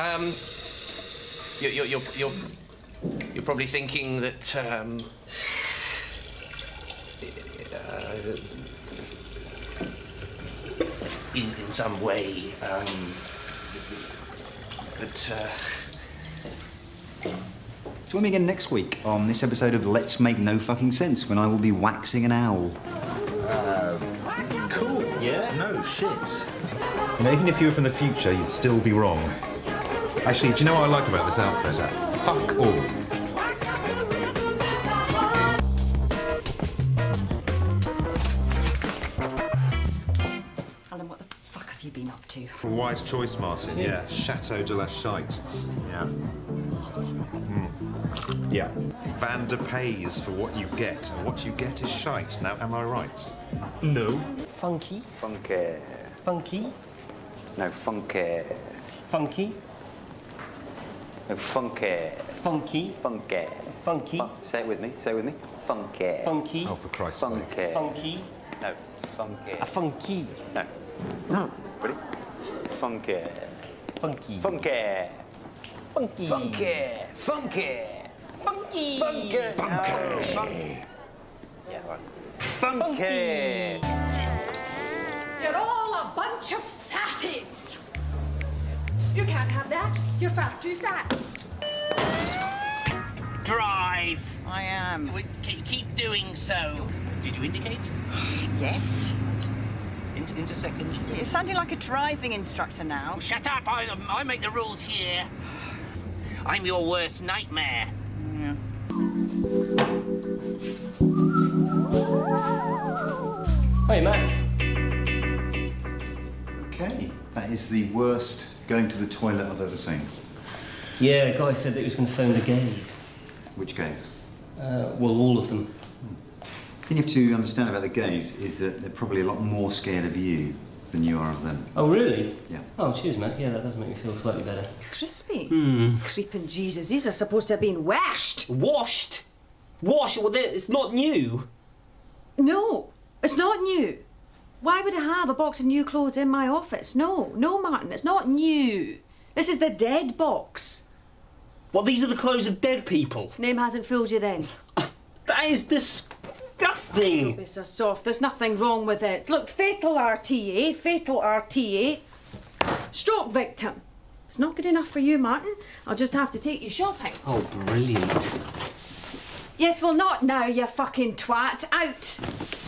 Um, you're, you're, you're, you're, you're probably thinking that, um, uh, in, in some way, um, that, uh, Join me again next week on this episode of Let's Make No Fucking Sense when I will be waxing an owl. Cool. Yeah? No shit. You know, even if you were from the future, you'd still be wrong. Actually, do you know what I like about this outfit? Fuck all. Alan, what the fuck have you been up to? A wise choice, Martin. Yeah. Chateau de la Shite. Yeah. Mm. Yeah. Van der pays for what you get, and what you get is shite. Now, am I right? No. Funky. Funky. Funky. No, funky. Funky. No, funky. Funky. Funky. Funky. Say it with me. Say it with me. Funky. Funky. Oh, for Christ's sake. Funky. Funky. No, funky. A funky. No. Ready? Funky. Funky. Funky. Funky. Funky. Funky. Funky. Funky. Funky. Yeah, right. Funky. You're all a bunch of fatties. You can't have that. Your factory's that. drive. I am. We- Keep doing so. Did you indicate? Yes. Into, into second. You're sounding like a driving instructor now. Shut up! I, um, I make the rules here. I'm your worst nightmare. Yeah. Hey, Mac. That is the worst going to the toilet I've ever seen. Yeah, a guy said that he was going to phone the gays. Which gays? Uh, well, all of them. The thing you have to understand about the gays is that they're probably a lot more scared of you than you are of them. Oh, really? Yeah. Oh, cheers, Mac. Yeah, that does make me feel slightly better. Crispy. Hmm. Creeping Jesus, these are supposed to have been washed. Washed? Washed? Well, it's not new. No, it's not new. Why would I have a box of new clothes in my office? No, no, Martin, it's not new. This is the dead box. Well, these are the clothes of dead people. Name hasn't fooled you then. That is disgusting. It's so soft, there's nothing wrong with it. Look, fatal RTA, fatal RTA. Stroke victim. It's not good enough for you, Martin. I'll just have to take you shopping. Oh, brilliant. Yes, well, not now, you fucking twat. Out.